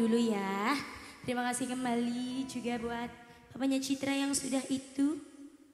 dulu ya. Terima kasih kembali juga buat papanya Citra yang sudah itu